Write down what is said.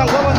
الوطن.